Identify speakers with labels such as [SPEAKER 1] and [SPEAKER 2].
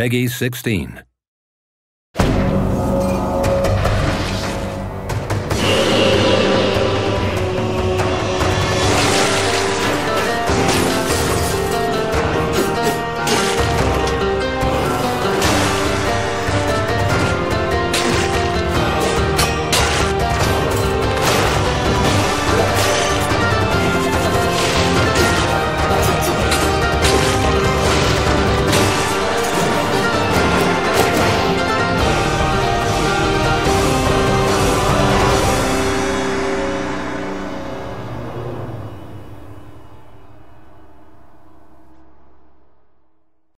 [SPEAKER 1] Peggy 16.